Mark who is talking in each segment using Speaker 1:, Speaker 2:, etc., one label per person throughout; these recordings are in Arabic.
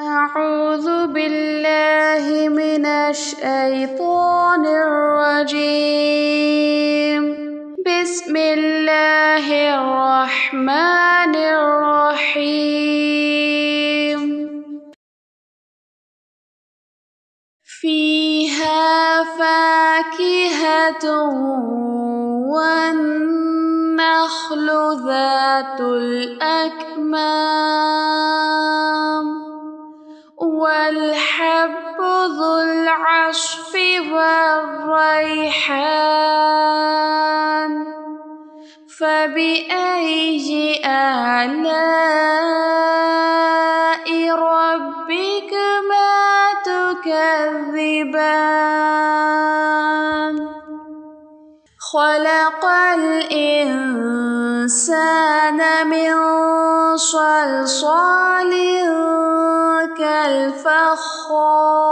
Speaker 1: أعوذ بالله من الشيطان الرجيم. بسم الله الرحمن الرحيم. فيها فاكهة والنخل ذات الأكمام. والحب ذو العصف والريحان فبأي آلاء ربكما تكذبان؟ خلق الإنسان من صلصال كالفخار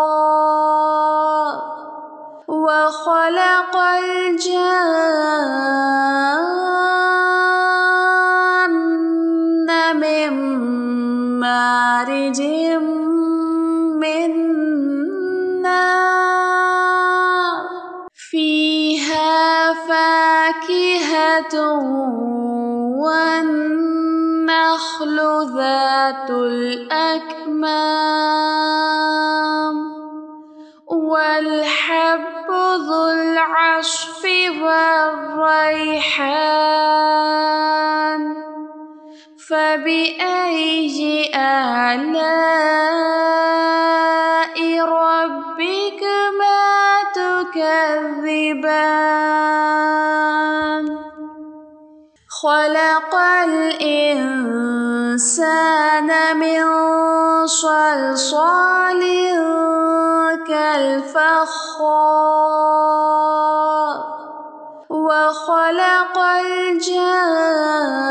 Speaker 1: وخلق الجن من مارج من نار فيها فاكهة والنخل ذات الأكمام والحب ذو العصف والريحان فبأي آلاء ربكما تكذبان خلق الإنسان من صلصال كالفخار وخلق الجن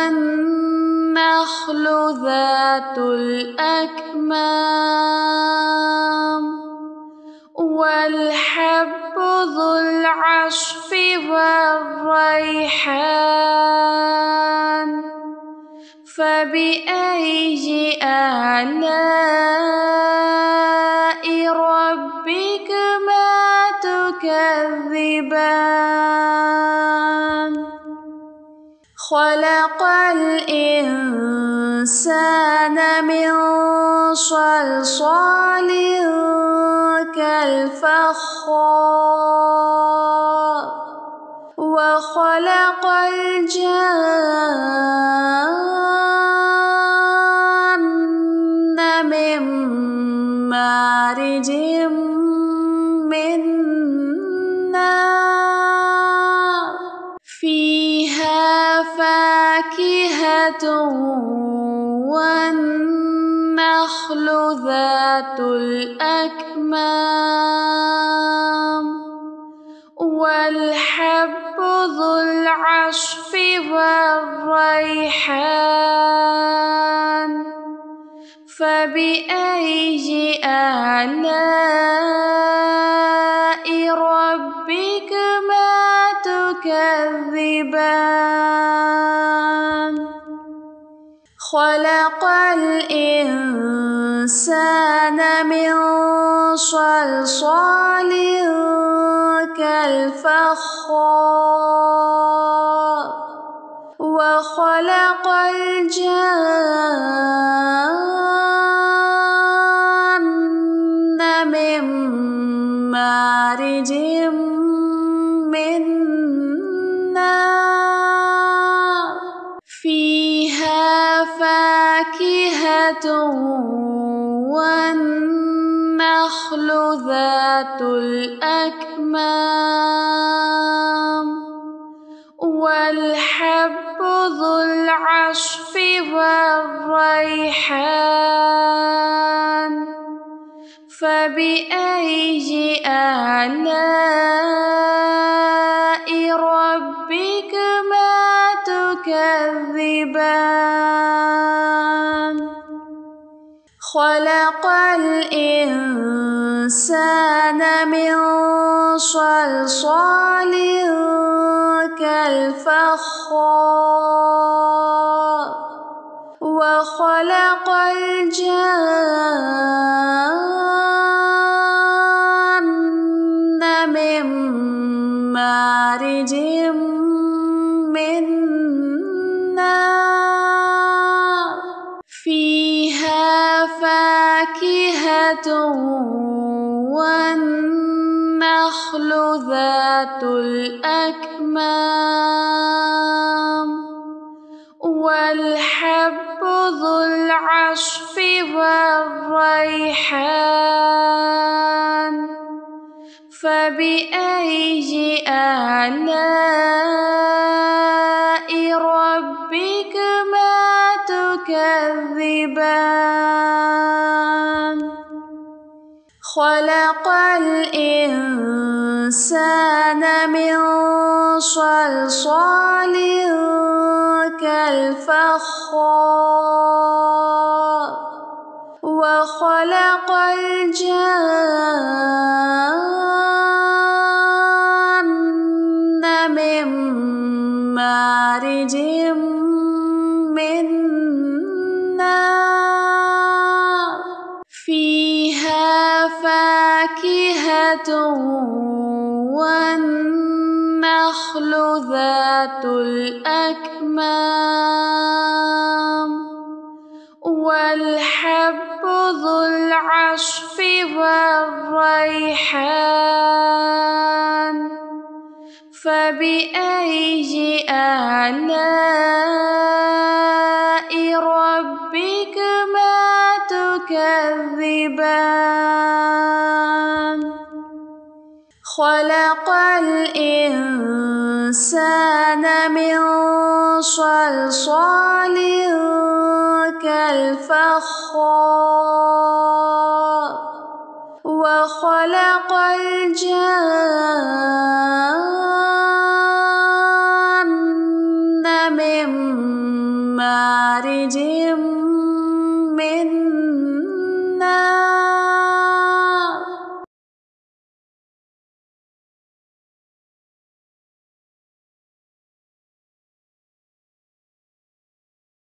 Speaker 1: والنخل ذات الأكمام والحب ذو العصف والريحان فبأي آلاء ربكما تكذبان؟ خلق الإنسان من صلصال كالفخار وخلق الجن من مارج من نار والنخل ذات الأكمام والحب ذو العصف والريحان فبأي آلاء ربكما تكذبان خلق الإنسان من صلصال كالفخار وخلق الجن من مارج والنخل ذات الأكمام والحب ذو العصف والريحان فبأي آلاء الإنسان من صلصال كالفخار وخلق الجان والنخل ذات الأكمام والحب ذو العصف والريحان فبأي آلاء ربكما تكذبان خلق الإنسان من صلصال كالفخار وخلق الجان والنخل ذات الأكمام والحب ذو العصف والريحان فبأي آلاء ربكما تكذبان خلق الإنسان من صلصال كالفخار وخلق الجان